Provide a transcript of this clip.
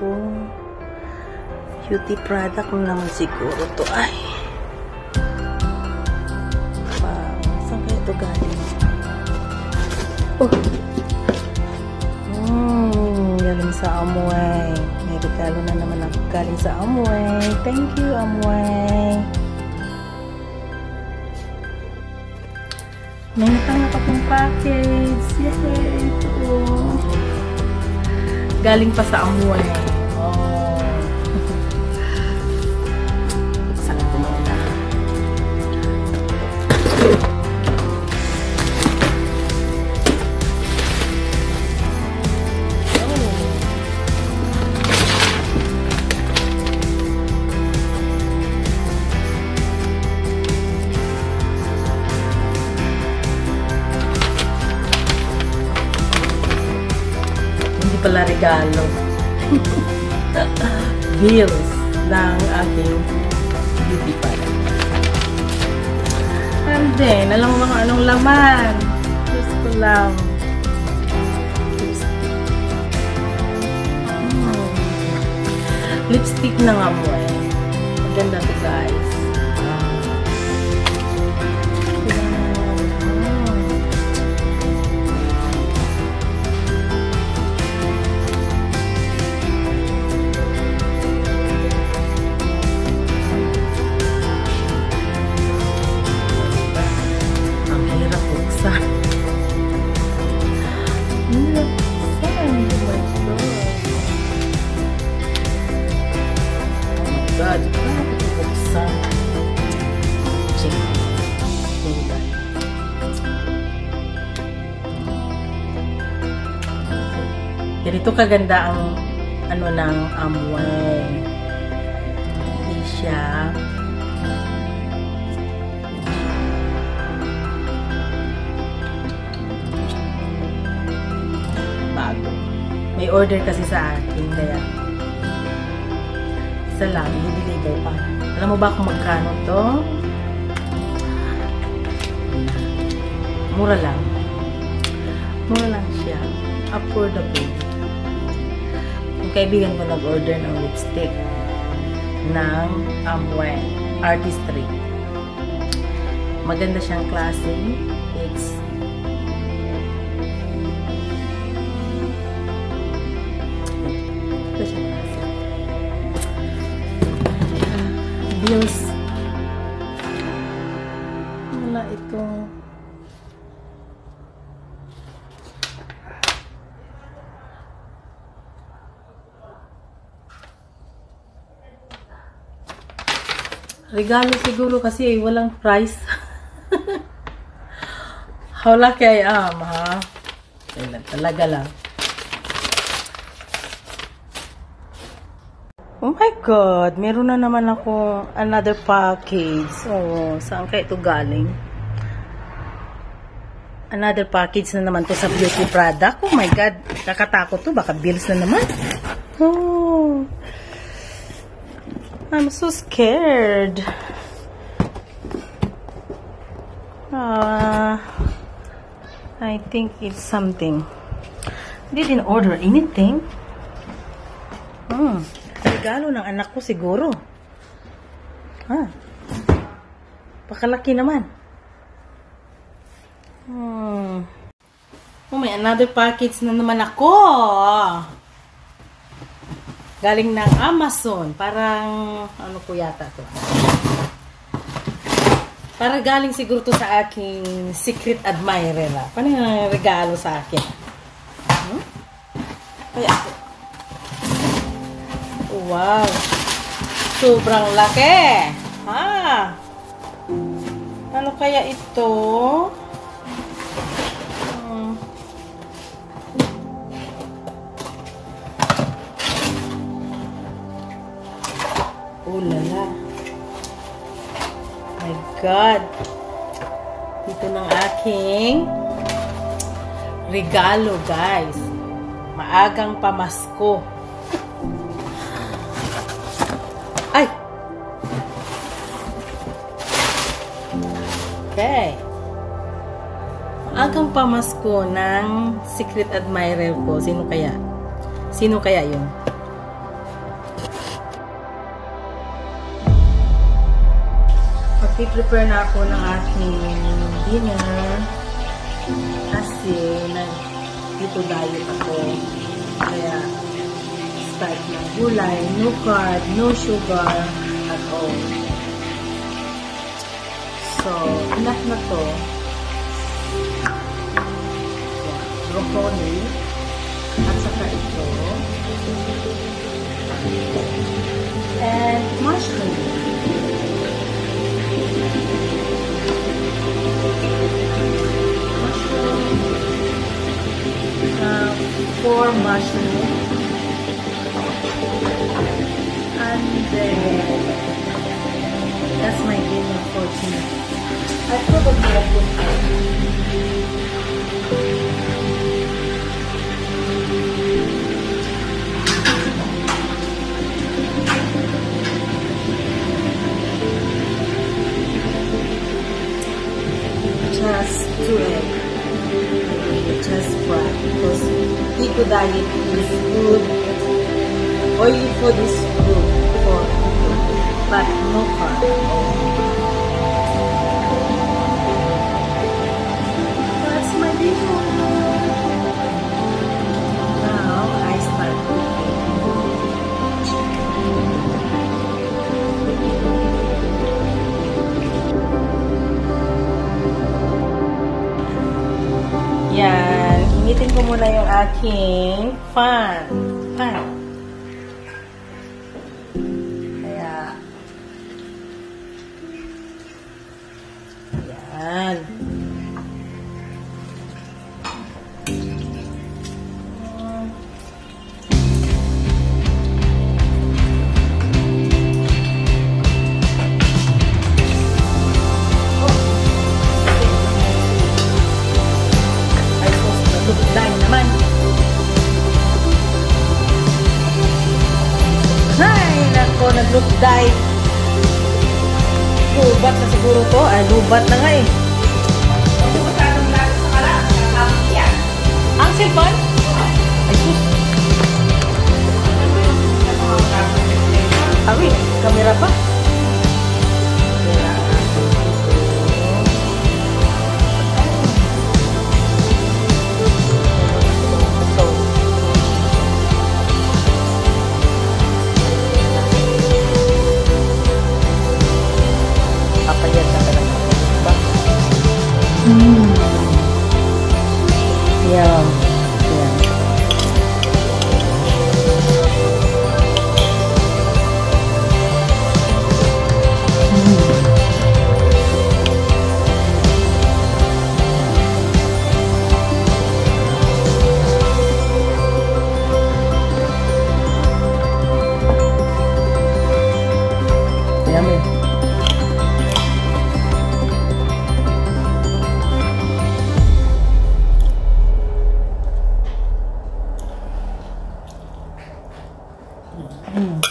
ko. Beauty product na naman siguro to. Ay! Wow. Saan kaya ito galing? Oh! Mmm, galing sa Amway. May regalo na naman ako galing sa Amway. Thank you, Amway. May natanggap akong package. Yay! Ito. Galing pa sa Amway. Regalo. Bills ng aking beauty product. And then, alam mo kung anong laman. Diyos ko lang. Lipstick. Hmm. Lipstick na nga mo eh. Maganda to guys. Ganito kaganda ang ano ng Amway. Hindi siya bago. May order kasi sa akin, kaya isa lang, i-deliver pa. Alam mo ba kung magkano to? Mura lang. Mura lang siya. Affordable. Yung kaibigan ko nag-order ng lipstick ng Amway Artistry. Maganda siyang klase. It's Regalo siguro kasi walang price. How lucky I am, ha? Kailan talaga lang. Oh my God, meron na naman ako another package. Oh, saan kaya ito galing? Another package na naman to sa beauty product. Oh my God, kakatakot to. Baka bills na naman. Oh, I'm so scared. Ah, I think it's something. Didn't order anything. Hmm. Regalo ng anak ko siguro. Ah. Pakalaki naman. Hmm. Oh, may another package na naman ako. Galing ng Amazon. Parang, ano po yata to? Para galing siguro to sa aking secret admirer. Ah. Paano yung regalo sa akin? Hmm? Wow! Sobrang laki! Ha? Ano kaya ito? Oh, lala. My God! Dito ng aking regalo, guys. Maagang pamasko. Ay! Okay. Maagang pamasko ng secret admirer ko. Sino kaya? Sino kaya yun? Piprepare na ako ng aking dinner kasi nag dito diet ako. Kaya start ng gulay, no carb, no sugar at all. So, enough na to. Yeah, broccoli at saka ito. And mushroom. Uh, four mushrooms business pride because people that eat this food, only for this food for people, but no pride. Ko muna yung aking dive. Lubat na siguro to. Ay, lubat na nga eh. Ang cellphone? Ay, sus. Awi, kamera pa. 주세요. 嗯。